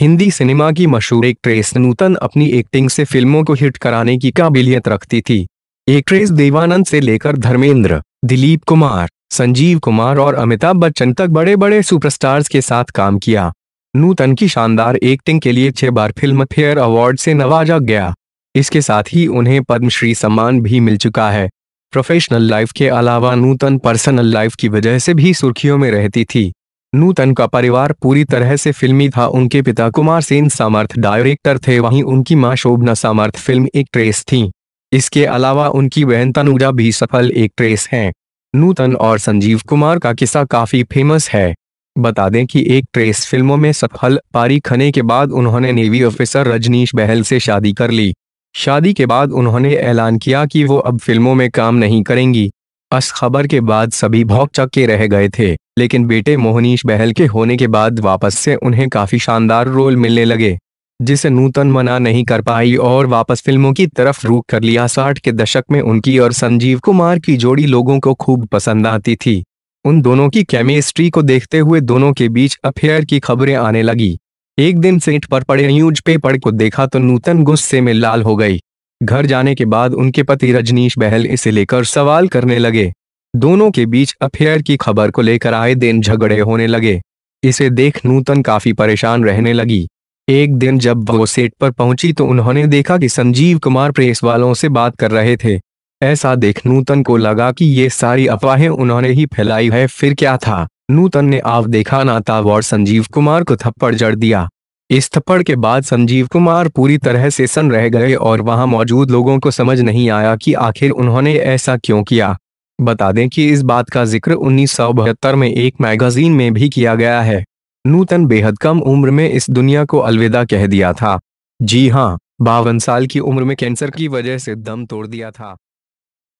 Hindi cinema की मशहूर actress नूतन अपनी एक्टिंग से फ़िल्मों को हिट कराने की काबिलियत रखती थी। एक्ट्रेस देवानंद से लेकर धर्मेंद्र, दिलीप कुमार, संजीव कुमार और अमिताभ बच्चन तक बड़े बड़े सुपरस्टार्स के साथ काम किया। नूतन की शानदार एक्टिंग के लिए छह बार फ़िल्म फेयर अवार्ड से नवाजा गया। इसके साथ ही उन्हें पद्मश्री सम्मान भी मिल चुका है। प्रोफेशनल लाइफ के अलावा नूतन पर्सनल लाइफ की वजह से भी सुर्खियों में रहती थी। नूतन का परिवार पूरी तरह से फिल्मी था। उनके पिता कुमार सेन सामर्थ डायरेक्टर थे। वहीं उनकी माँ शोभना सामर्थ फ़िल्म एक्ट्रेस थी। इसके अलावा उनकी बहन तनुजा भी सफल एक्ट्रेस हैं। नूतन और संजीव कुमार का किस्सा काफ़ी फ़ेमस है। बता दें कि एक ट्रेस फ़िल्मों में सफल पारी खने के बाद उन्होंने नेवी ऑफिसर रजनीश बहल से शादी कर ली। शादी के बाद उन्होंने ऐलान किया कि वो अब फ़िल्मों में काम नहीं करेंगी। अस खबर के बाद सभी भौक चक्के रह गए थे, लेकिन बेटे मोहनीश बहल के होने के बाद वापस से उन्हें काफ़ी शानदार रोल मिलने लगे, जिसे नूतन मना नहीं कर पाई और वापस फ़िल्मों की तरफ़ रुख कर लिया। साठ के दशक में उनकी और संजीव कुमार की जोड़ी लोगों को खूब पसंद आती थी। उन दोनों की केमिस्ट्री को देखते हुए दोनों के बीच अफेयर की खबरें आने लगी। एक दिन सेठ पर पड़े न्यूज़ पेपर को देखा तो नूतन गुस्से में लाल हो गई। घर जाने के बाद उनके पति रजनीश बहल इसे लेकर सवाल करने लगे। दोनों के बीच अफेयर की खबर को लेकर आए दिन झगड़े होने लगे। इसे देख नूतन काफ़ी परेशान रहने लगी। एक दिन जब वो सेट पर पहुँची तो उन्होंने देखा कि संजीव कुमार प्रेस वालों से बात कर रहे थे। ऐसा देख नूतन को लगा कि ये सारी अफवाहें उन्होंने ही फैलाई है, फिर क्या था? नूतन ने आव देखा नाता और संजीव कुमार को थप्पड़ जड़ दिया। इस थप्पड़ के बाद संजीव कुमार पूरी तरह से सन रह गए और वहाँ मौजूद लोगों को समझ नहीं आया कि आखिर उन्होंने ऐसा क्यों किया। बता दें कि इस बात का ज़िक्र उन्नीस सौ बहत्तर में एक मैगजीन में भी किया गया है। नूतन बेहद कम उम्र में इस दुनिया को अलविदा कह दिया था। जी हाँ बावन साल की उम्र में कैंसर की वजह से दम तोड़ दिया था।